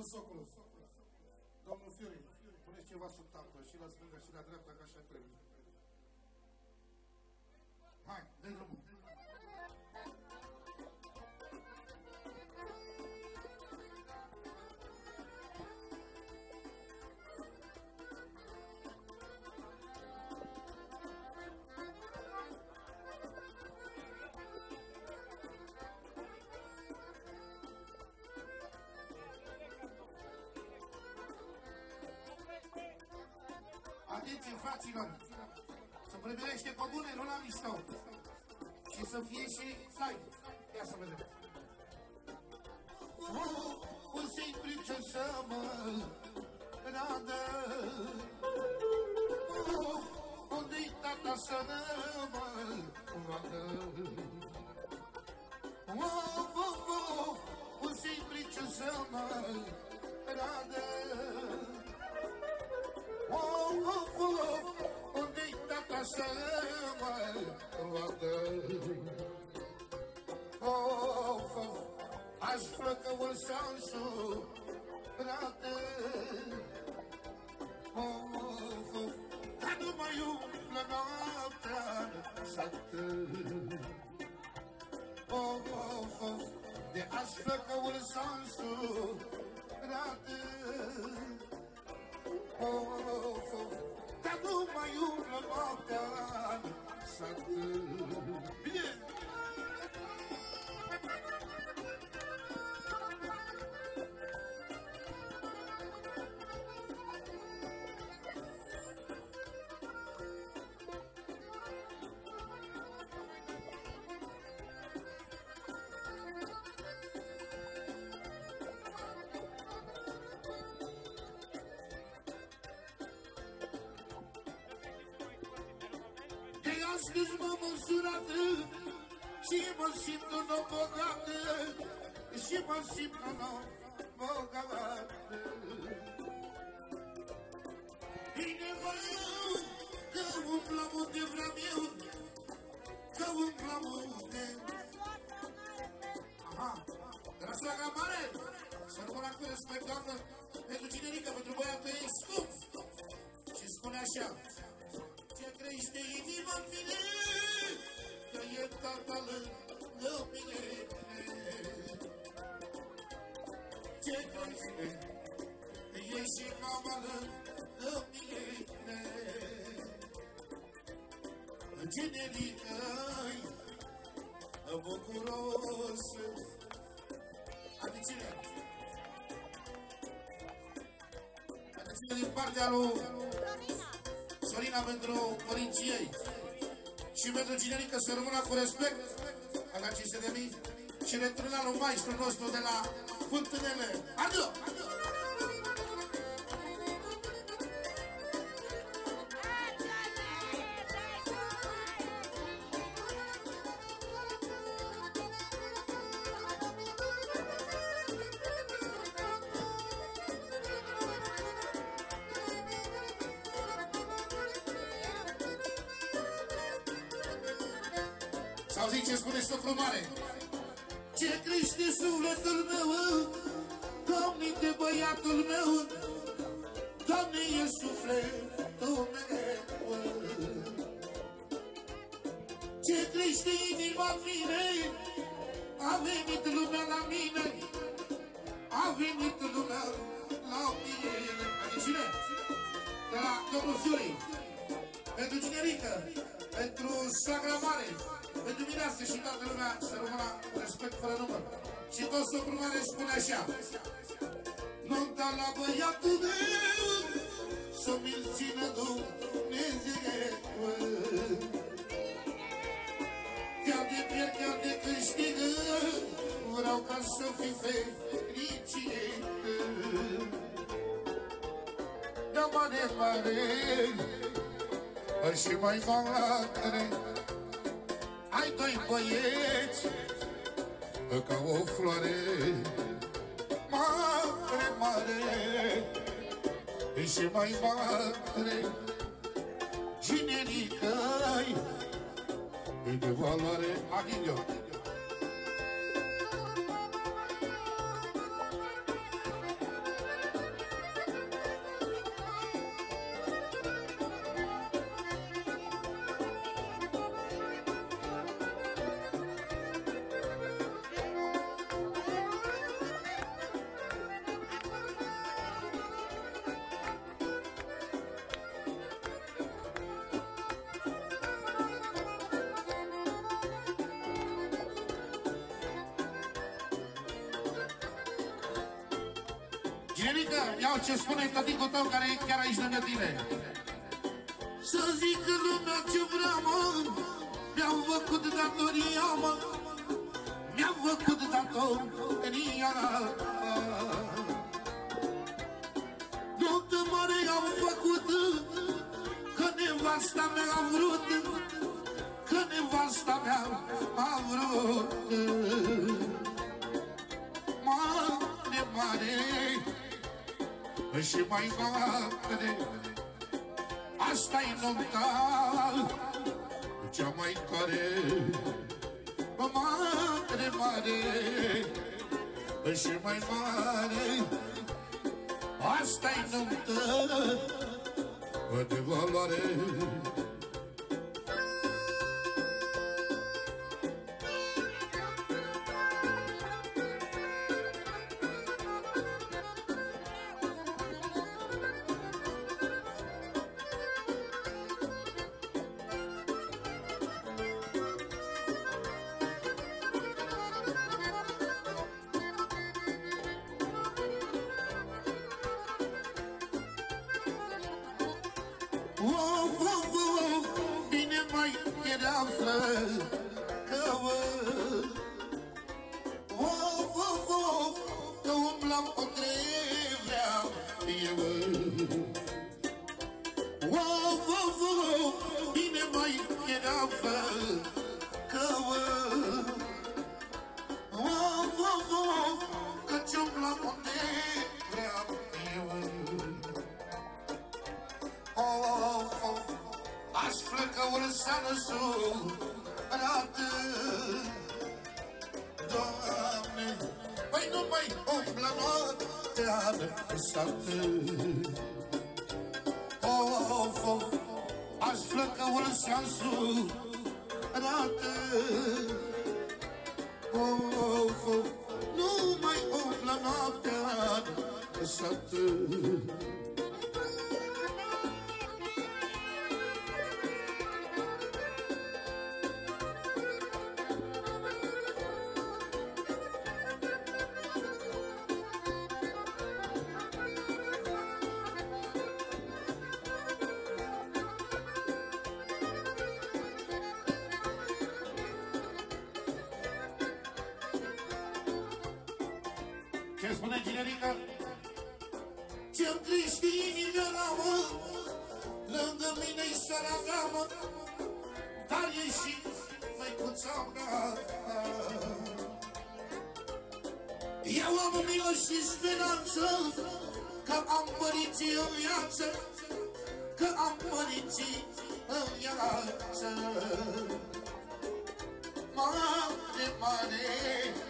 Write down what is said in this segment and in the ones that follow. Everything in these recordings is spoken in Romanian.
Domnul Socolu, domnul Fiori, puneți ceva sub tapă și la stânga și la dreapta, ca așa trebuie. Hai, dă drumul. Atenție, fraților! Să primește pe bune, nu la mișto. Și să fie și live. Ia să vedem. Oh, o să-i plice să mă radă. Oh, unde-i tata să mă vadă? Oh, oh, oh, o să-i plice să mă radă. Oh, oh, oh, unde-i tata să mă oh, oh, dar nu mai umblă noaptea sată. Oh, oh, oh, de aș flăcă un sansu, frate. Of, of, dar nu mai umblă noaptea sat. Bine! Că astăzi m-am măsurat Și mă simt un om bogat Și mă simt un om bogat Bine vă Că umblam unde vreau eu Că umblam unde Aha De la soagra mare Să rămână cu respect, doamnă Pentru cinerică, pentru băiatul ei scump. Și spune așa că e tatăl lângă mine. Ce crește, e și mama lângă mine. Generică-i bucuros. Atenție! Atenție din partea lui Sorina pentru părinții ei și pentru generică să rămână cu respect la 500 de mii și returnalul maestru nostru de la Fântânele. Adio! Zic ce spune socru mare Ce crește sufletul meu Doamne, de băiatul meu Doamne, e sufletul meu Ce crește inima în mine A venit lumea la mine A venit lumea la mine. Adică cine? De la domnul Fiori Pentru generică Pentru soacra mare pentru mireasă și toată lumea să rămână respect fără număr. Și tot socrul mare spune așa. Nunta la băiatul meu să mi-l țină Dumnezeu. Chiar de pierd, chiar de câștigă, vreau ca să fii fericit. Da mare, mare, și mai mare, ai doi băieți Ca o floare. Mare, mare Și mai mare. Generică-i De valoare. Aghilio. Generică, iau ce spune tăticul tău care e chiar aici lângă tine. Să zică lumea ce vrea, mă, mi-am făcut datoria, mă, mi-am făcut datoria, Noptă mare am făcut, că nevasta mea a vrut, că nevasta mea a vrut. Și mai mare, Asta-i nopta cea mai tare Mare, mare. Și mai mare Asta-i nopta de valoare I'm saying. adı ıslattı Of of açlık Oh, oh, oh! Of of numay oğlan abdan ıslattı biserică Ce-mi creștinile la mă Lângă mine-i sora mea mă Dar e și măicuța mea Eu am milă și speranță Că am părinții în viață Că am părinții în viață. Mare, mare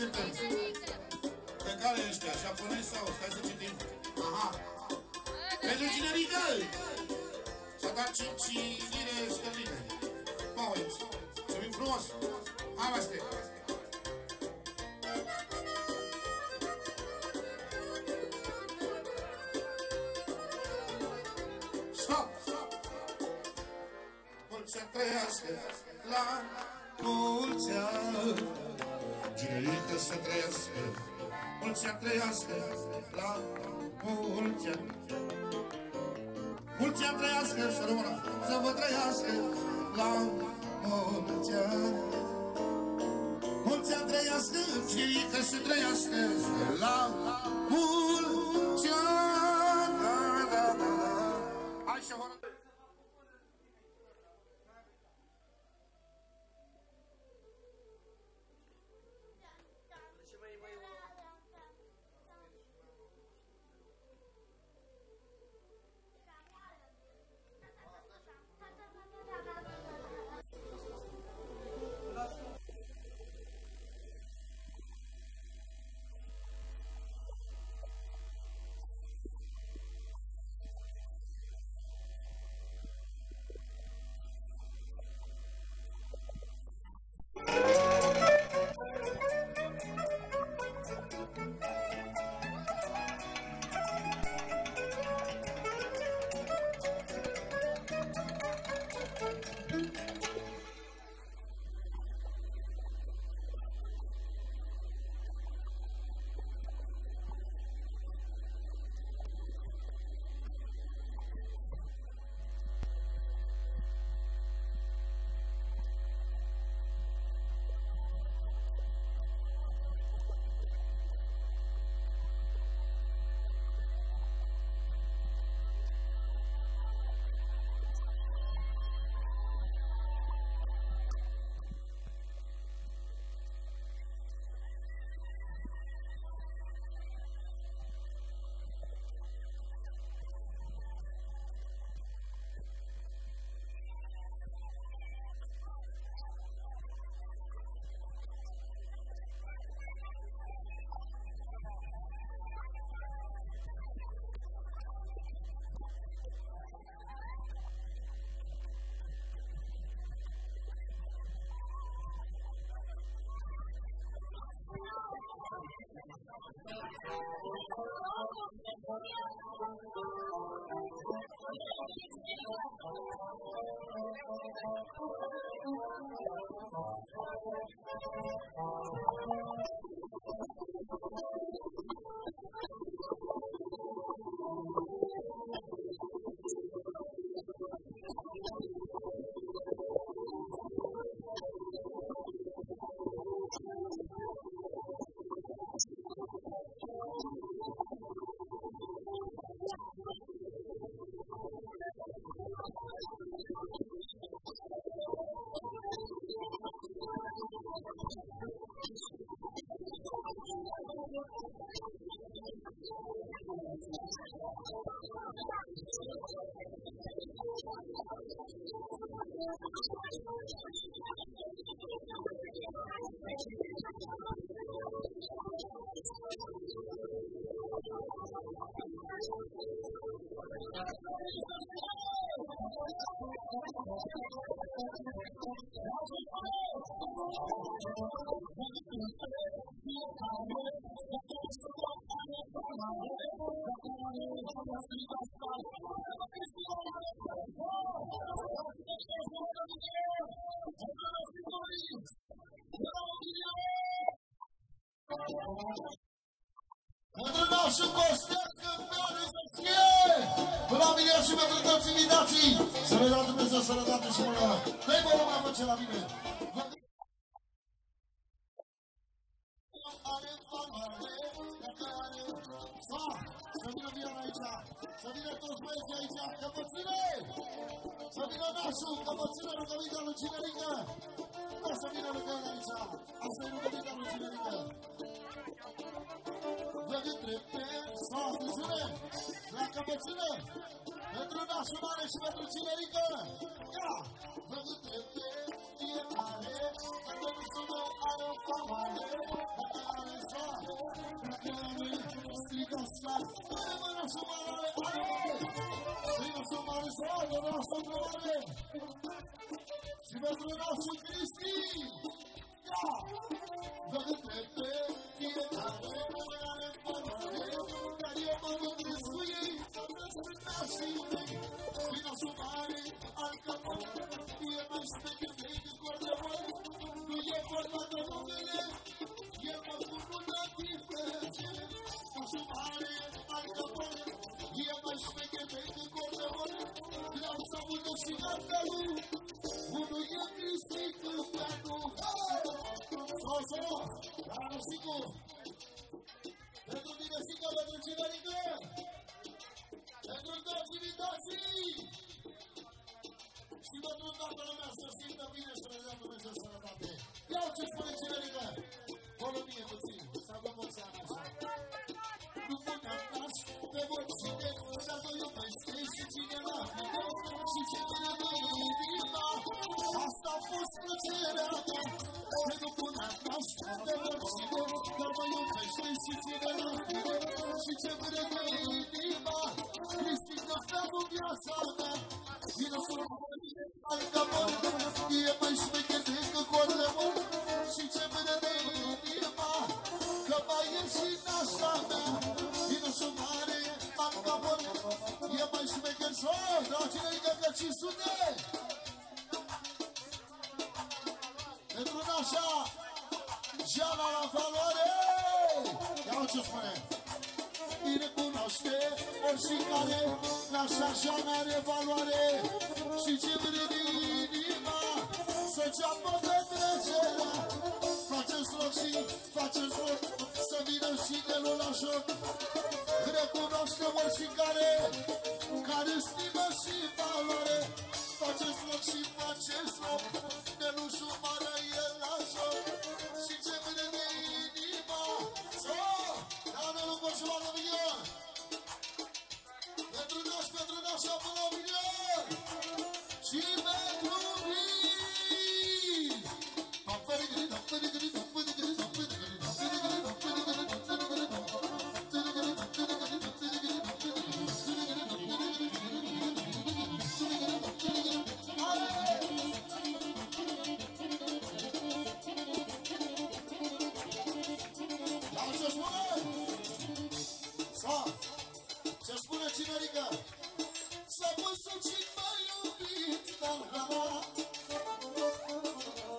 suntem. Pe care ești? Japonezi sau? Stai să citim. Aha. Pentru generică! S-a dat 5 lire sterline. Points. Să-mi frumos. Să trăiască, mulți ani trăiască, la mulți ani. Mulți ani trăiască, să rămână, să vă trăiască, la mulți ani. Mulți ani trăiască, ginerică să trăiască, la mulți すみません。Pentru nașul Să ne dea Dumnezeu sănătate și bună! Dă-i mă la mine! Pentru nașul mare și pentru tinerică! Ia! Vă gândește! Fiecare, are și ce vine de inima. Asta a fost plăcerea mea, că nu mă cantaș pe oricine, dar mă iubesc și cine la mine și ce vine de inima. Cristina Feanu viața mea, vine să al capăt, e mai șmecher decât corleon și ce vine de inima, că mai e și nașa mea, șmecher să, dragii mei, că 500! Pentru nașa, Jana la valoare! Ia ce spune! îi recunoaște oricare Nașa așa n-are valoare Și ce vrea din inima Să ceapă petrecerea Faceți loc și faceți loc Să vină și de la joc Recunoaște oricare Care stimă și valoare Faceți loc și faceți loc De nu mare el la joc Și ce vrea din inima Să Doamne, nu pot lua la milion! Pentru noi, pentru noi, așa până la milion! Și pentru mine! Papărigri, papărigri, papărigri, papărigri, Sau ce spune cinerică? Să pun sucit mai iubit, dar la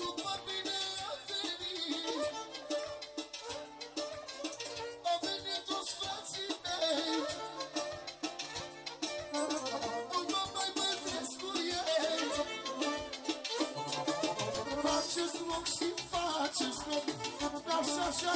După mine a venit A venit toți frații mei. Nu mă mai bătresc cu ei. Faceți loc și faceți loc Așa și-a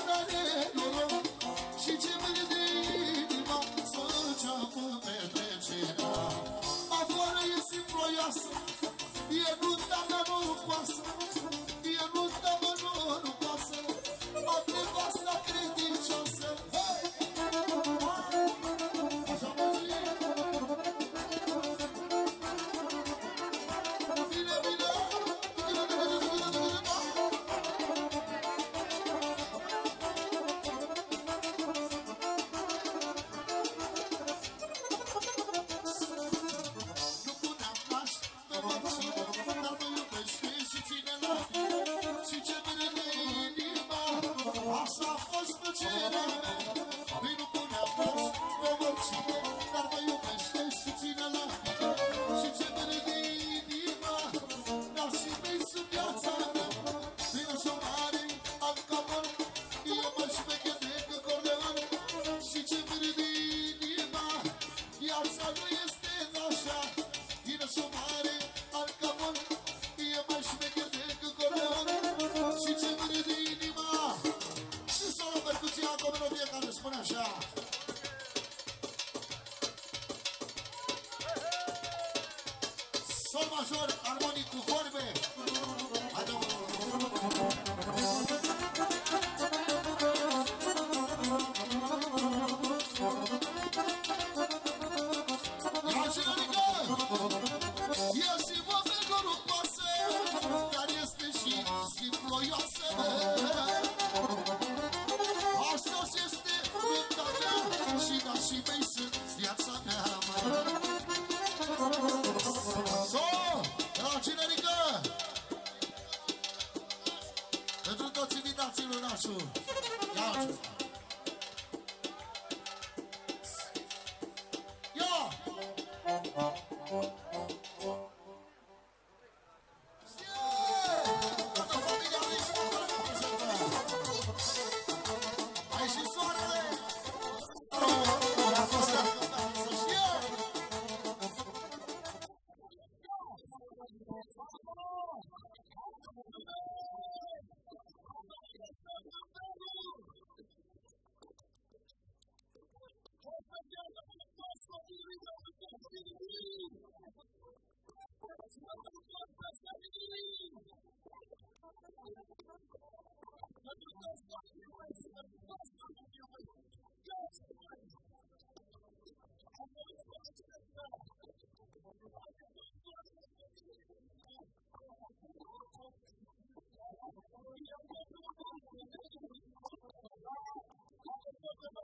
cursor armónico forme.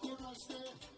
Conoce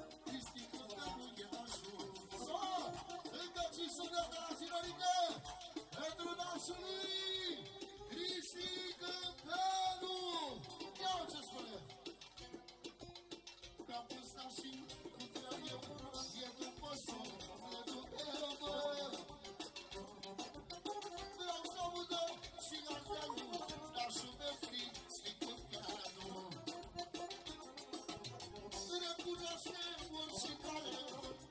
și sănătaților pentru nașul lui Cristi Câmpenu! Ia ce spune! Am pus nașii cu treabă, e după somn, e după răboi. Vreau să audă și la treabă, nașul meu Cristi Câmpenu. Recunoaște oricare,